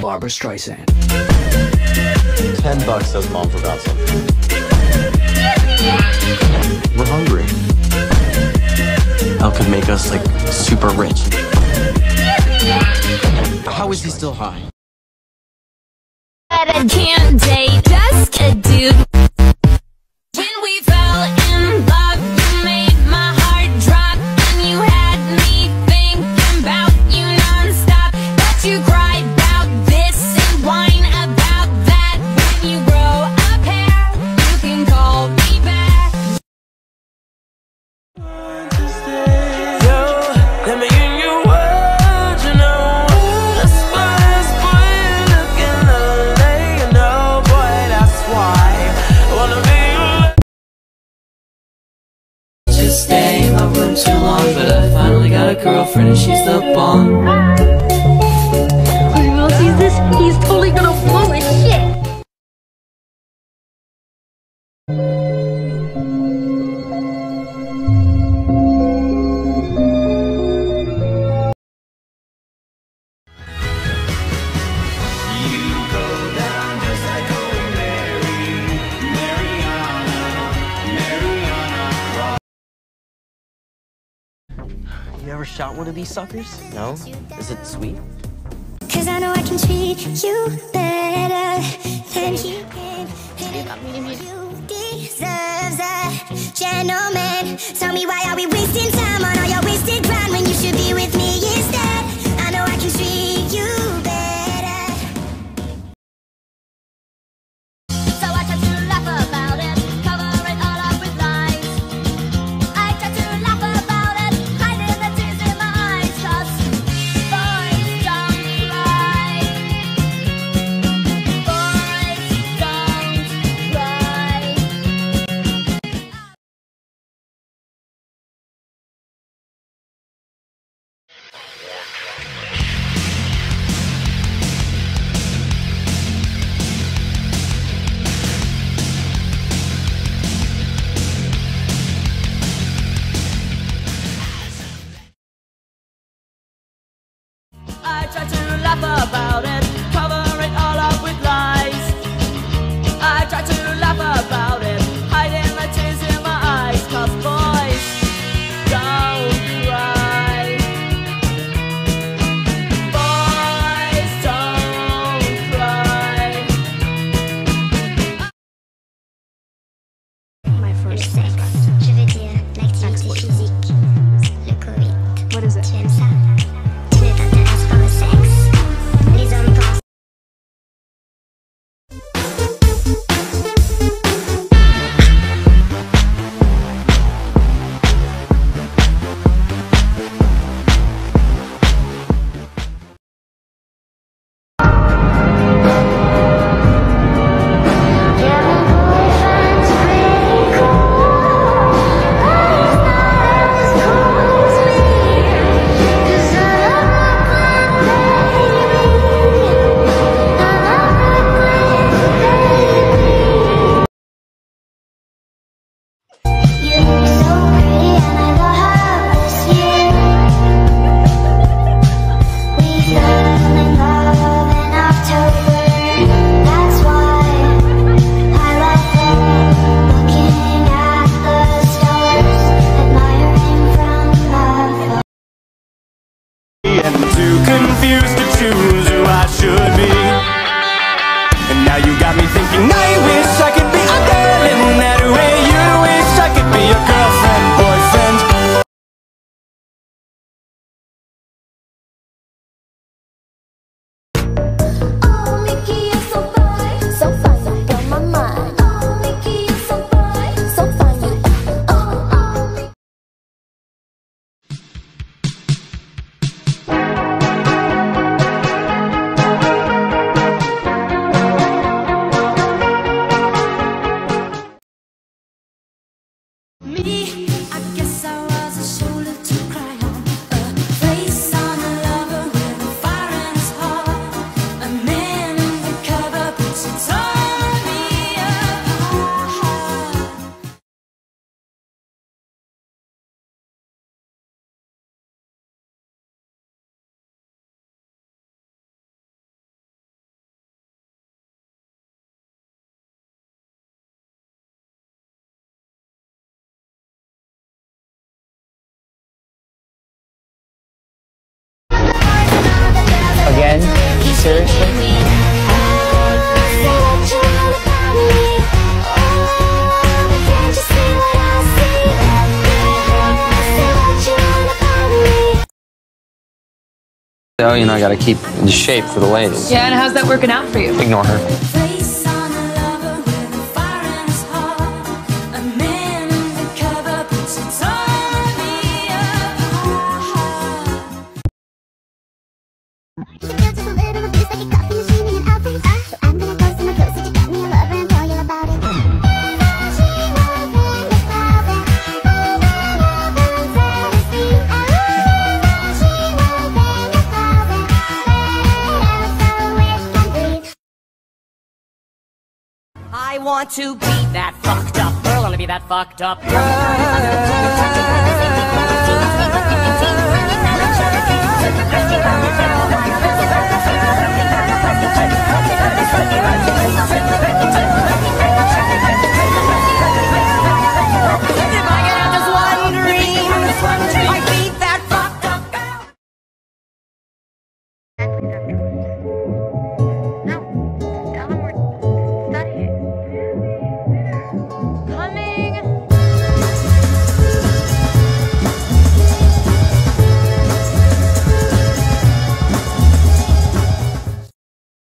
Barbra Streisand. Ten bucks says mom forgot something. We're hungry. Elle could make us like super rich. How is he still high? I can't date just a dude. Stay in my room too long, but I finally got a girlfriend and she's the bomb. Sees this, he's totally gonna blow his shit. Ever shot one of these suckers? No? Is it sweet? Cause I know I can treat you better than he can. You deserve a gentleman. Tell me why are we wasting time on try to laugh about Seriously? Oh, you know, I gotta keep in shape for the ladies. Yeah, and how's that working out for you? Ignore her. want to be that fucked up girl. I wanna be that fucked up girl.